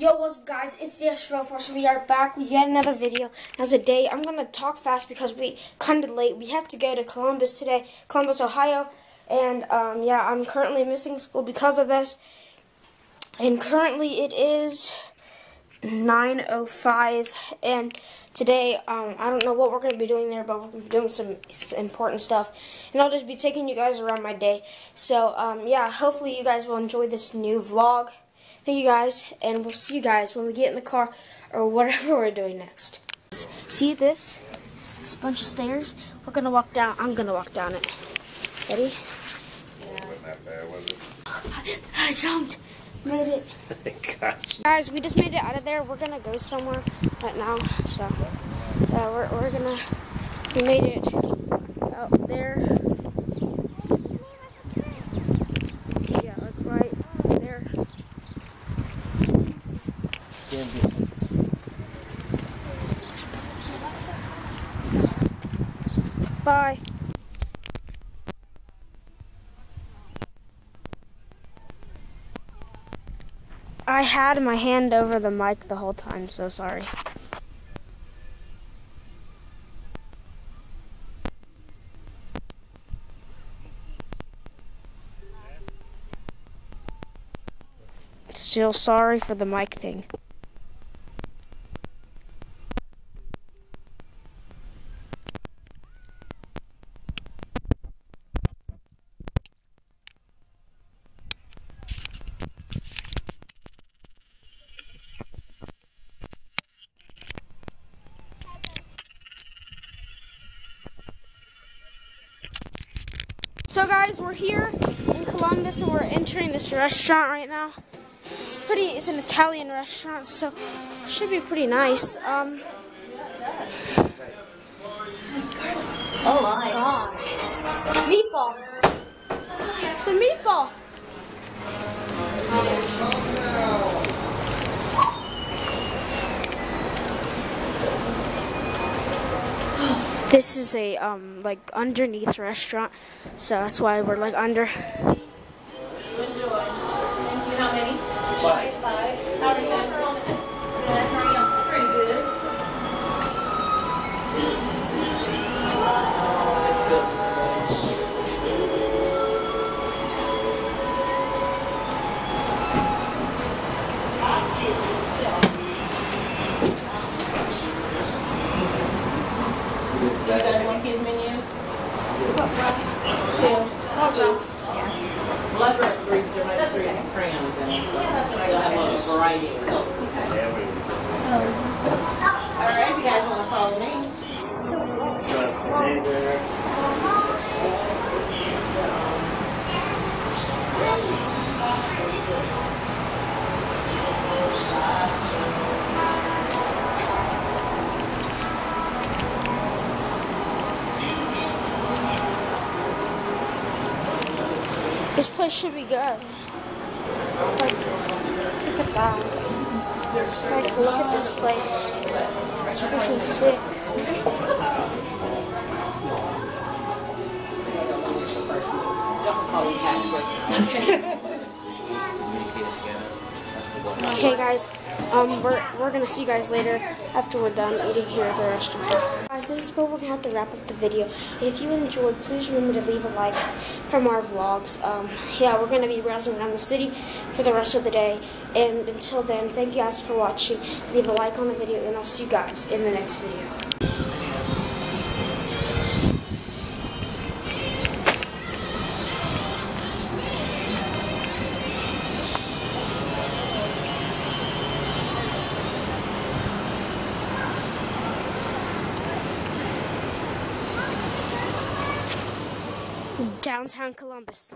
Yo, what's up, guys? It's the Extra Force. We are back with yet another video. As a day, I'm gonna talk fast because we kind of late. We have to go to Columbus today, Columbus, Ohio, and um, yeah, I'm currently missing school because of this. And currently, it is 9:05, and today um, I don't know what we're gonna be doing there, but we're gonna be doing some, some important stuff, and I'll just be taking you guys around my day. So um, yeah, hopefully you guys will enjoy this new vlog. Thank you guys, and we'll see you guys when we get in the car or whatever we're doing next. See this? It's a bunch of stairs? We're gonna walk down. I'm gonna walk down it. Ready? Wasn't that bad, was it? I jumped. Made it. Gosh. Guys, we just made it out of there. We're gonna go somewhere right now. So, yeah, we're, we're gonna, we made it out there. Yeah, like right there. Bye. I had my hand over the mic the whole time, so sorry. Still sorry for the mic thing. So guys, we're here in Columbus and we're entering this restaurant right now. It's pretty, it's an Italian restaurant, so it should be pretty nice. Um, Oh my gosh. meatball. It's a meatball. This is a um like underneath restaurant, so that's why we're like under. Two. Blood red three, there might be three crayons in it. Yeah, that's right. You'll have a variety This place should be good. Like, look at that. Like, look at this place. It's freaking sick. Okay, guys. Um, we're we're gonna see you guys later after we're done eating here at the restaurant. Guys, this is where we're gonna have to wrap up the video. If you enjoyed, please remember to leave a like for more vlogs. Um, yeah, we're gonna be browsing around the city for the rest of the day. And until then, thank you guys for watching. Leave a like on the video, and I'll see you guys in the next video. Downtown Columbus.